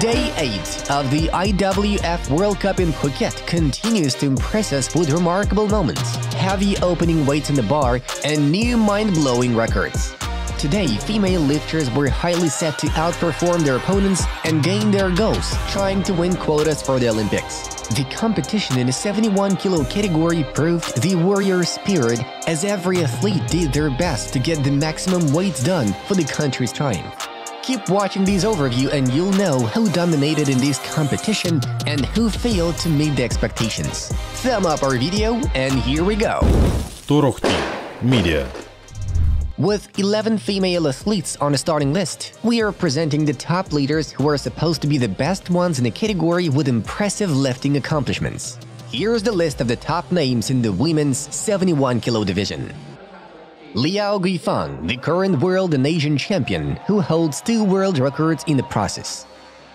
Day 8 of the IWF World Cup in Phuket continues to impress us with remarkable moments, heavy opening weights in the bar, and new mind-blowing records. Today, female lifters were highly set to outperform their opponents and gain their goals, trying to win quotas for the Olympics. The competition in the 71 kilo category proved the warrior spirit as every athlete did their best to get the maximum weights done for the country's triumph. Keep watching these overview and you'll know who dominated in this competition and who failed to meet the expectations. Thumb up our video and here we go! Torokhtiy Media with 11 female athletes on the starting list, we are presenting the top leaders who are supposed to be the best ones in a category with impressive lifting accomplishments. Here's the list of the top names in the women's 71 kilo division. Liao Guifang, the current world and Asian champion, who holds two world records in the process.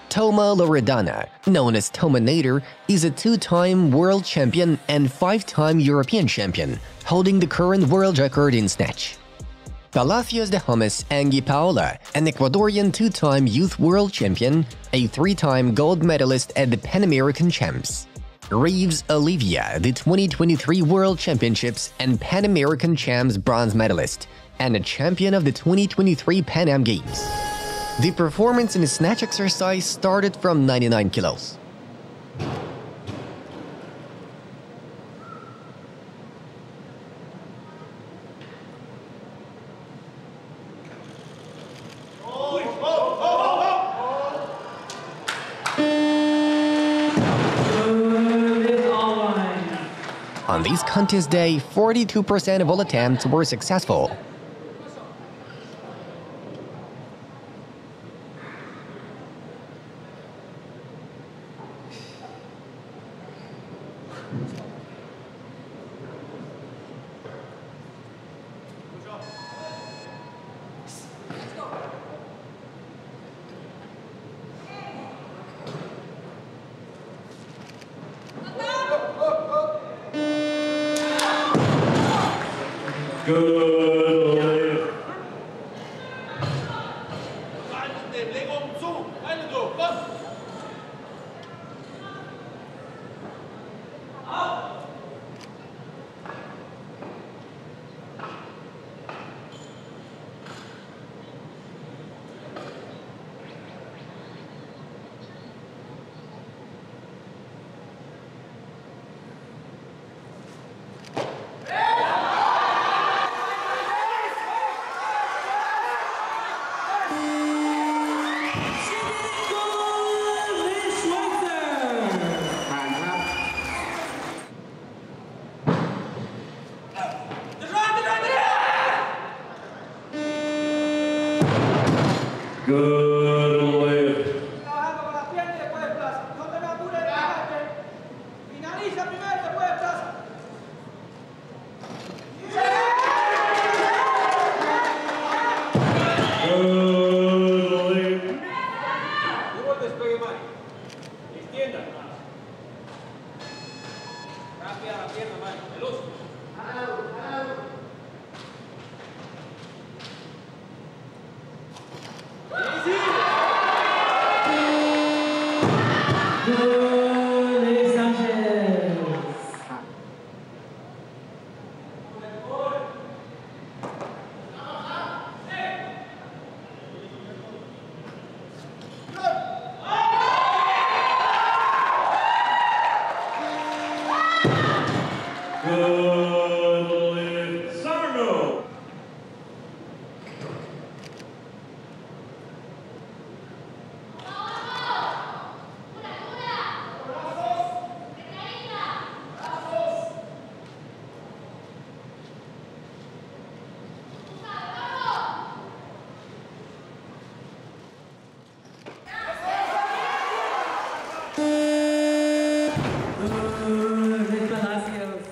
Toma Loredana, known as Tomanator, is a two-time world champion and five-time European champion, holding the current world record in snatch. Palacios Dajomes Angie Paola, an Ecuadorian two-time youth world champion, a three-time gold medalist at the Pan American Champs. Reeves Olivia, the 2023 World Championships and Pan American Champs bronze medalist, and a champion of the 2023 Pan Am Games. The performance in the snatch exercise started from 99 kilos. On this contest day, 42% of all attempts were successful.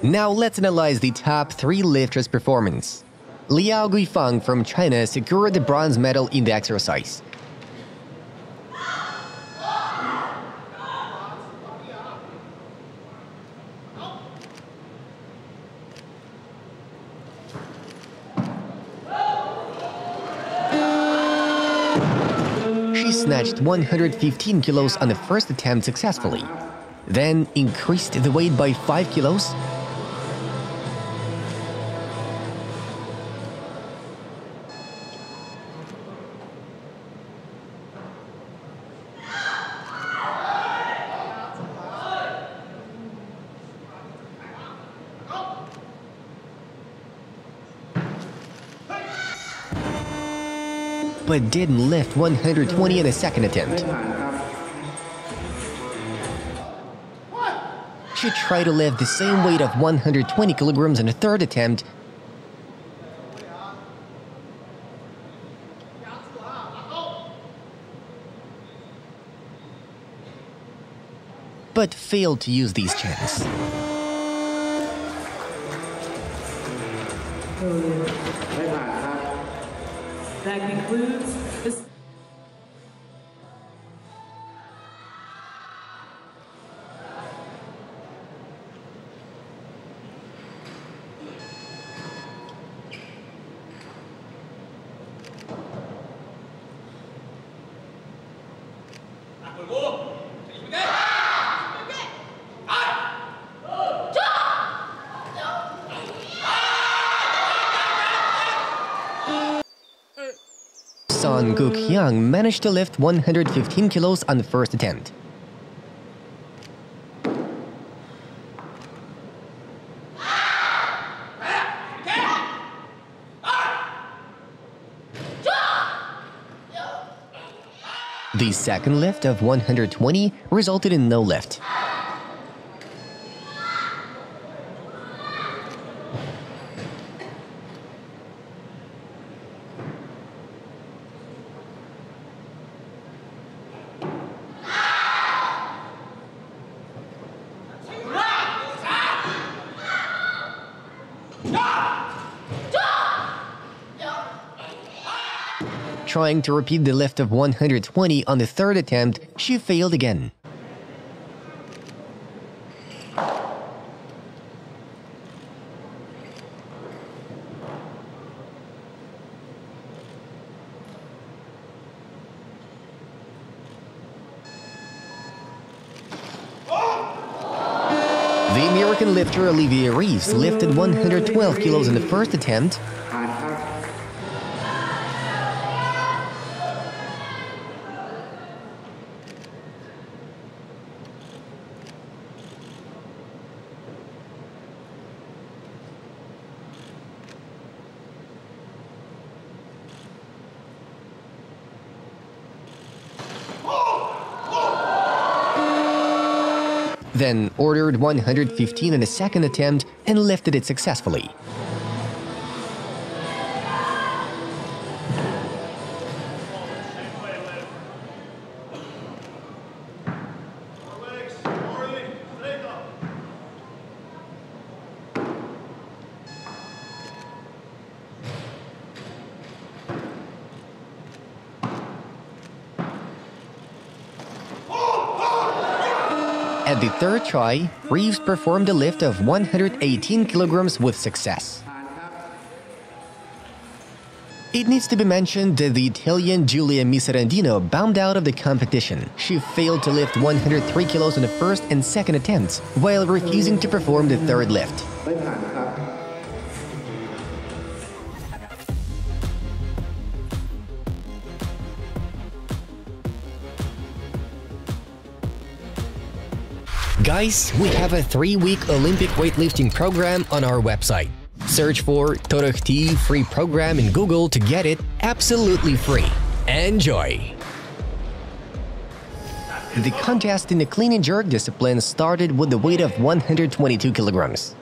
Now let's analyze the top three lifters' performance. Liao Guifang from China secured the bronze medal in the exercise. She snatched 115 kilos on the first attempt successfully, then increased the weight by 5 kilos but didn't lift 120 in a second attempt. She tried to lift the same weight of 120 kilograms in a third attempt, but failed to use these chants. That concludes Song Kuk Hyang managed to lift 115 kilos on the first attempt. The second lift of 120 resulted in no lift. Trying to repeat the lift of 120 on the third attempt, she failed again. The American lifter Olivia Reeves lifted 112 kilos in the first attempt then ordered 115 in a second attempt and lifted it successfully. Third try, Reeves performed a lift of 118 kilograms with success. It needs to be mentioned that the Italian Giulia Miserendino bombed out of the competition. She failed to lift 103 kilos in the first and second attempts, while refusing to perform the third lift. Guys, we have a three-week Olympic weightlifting program on our website. Search for Torokhtiy free program in Google to get it absolutely free. Enjoy! The contest in the clean and jerk discipline started with the weight of 122 kilograms.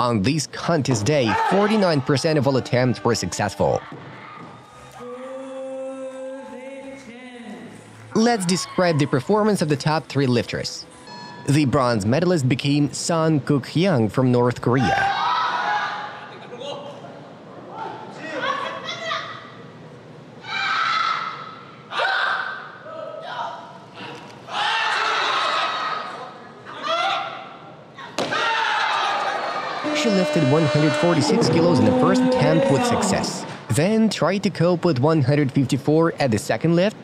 On this contest day, 49% of all attempts were successful. Let's describe the performance of the top three lifters. The bronze medalist became Song Kuk Hyang from North Korea. She lifted 146 kilos in the first attempt with success. Then tried to cope with 154 at the second lift.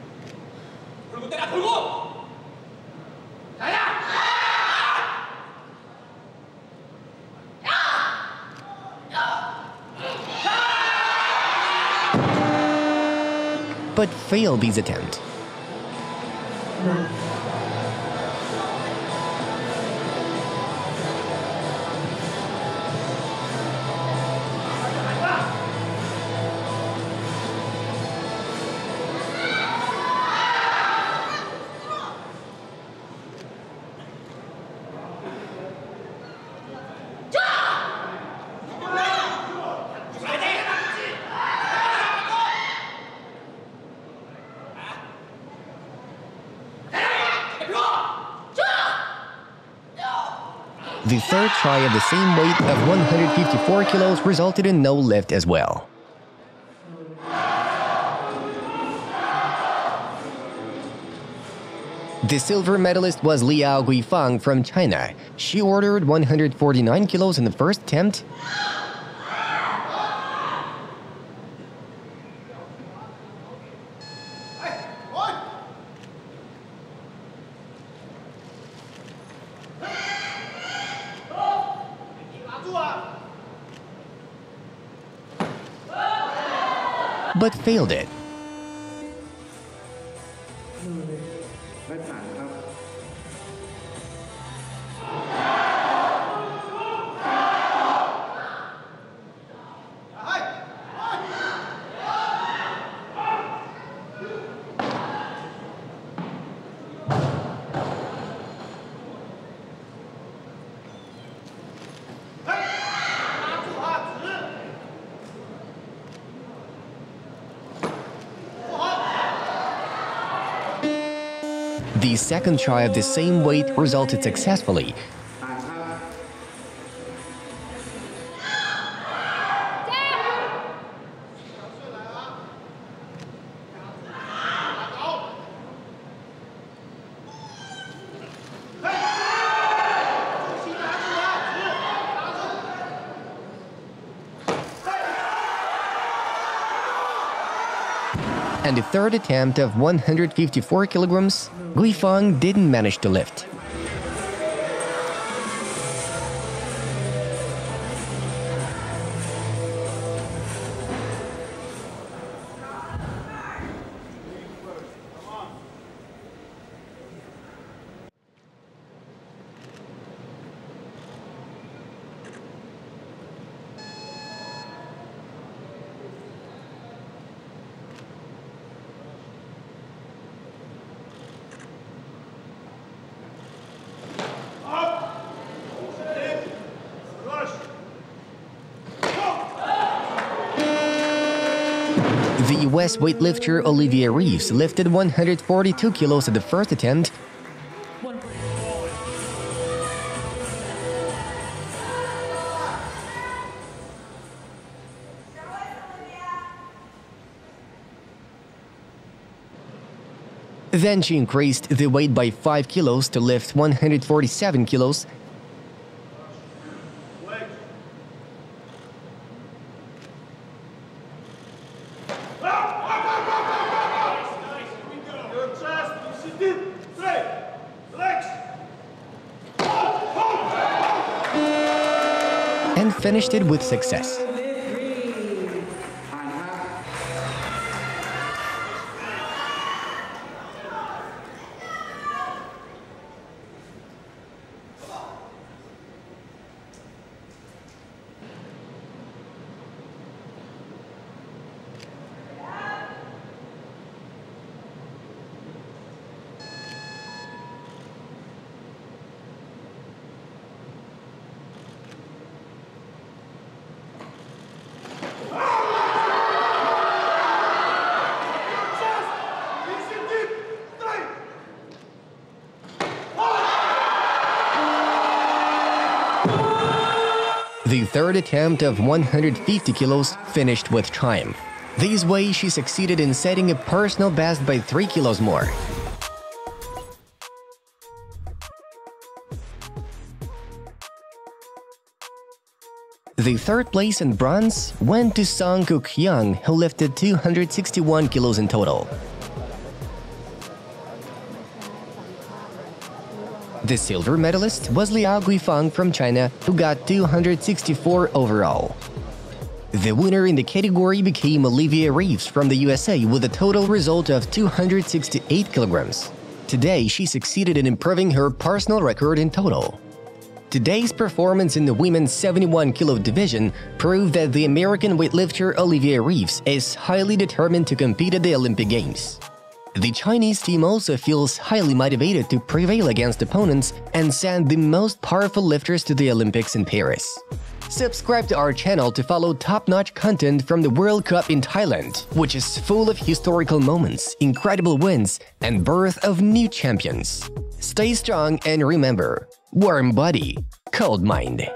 But failed this attempt. The third try of the same weight of 154 kilos resulted in no lift as well. The silver medalist was Liao Guifang from China. She ordered 149 kilos in the first attempt. But failed it. Second try of the same weight resulted successfully. And the third attempt of 154 kilograms, Guifang didn't manage to lift. US weightlifter Olivia Reeves lifted 142 kilos at the first attempt. Then she increased the weight by 5 kilos to lift 147 kilos finished it with success. The third attempt of 150 kilos finished with triumph. This way, she succeeded in setting a personal best by 3 kilos more. The third place in bronze went to Song Kuk Hyang, who lifted 261 kilos in total. The silver medalist was Liao Guifang from China, who got 264 overall. The winner in the category became Olivia Reeves from the USA with a total result of 268 kilograms. Today, she succeeded in improving her personal record in total. Today's performance in the women's 71 kilo division proved that the American weightlifter Olivia Reeves is highly determined to compete at the Olympic Games. The Chinese team also feels highly motivated to prevail against opponents and send the most powerful lifters to the Olympics in Paris. Subscribe to our channel to follow top-notch content from the World Cup in Thailand, which is full of historical moments, incredible wins, and birth of new champions. Stay strong and remember, warm body, cold mind.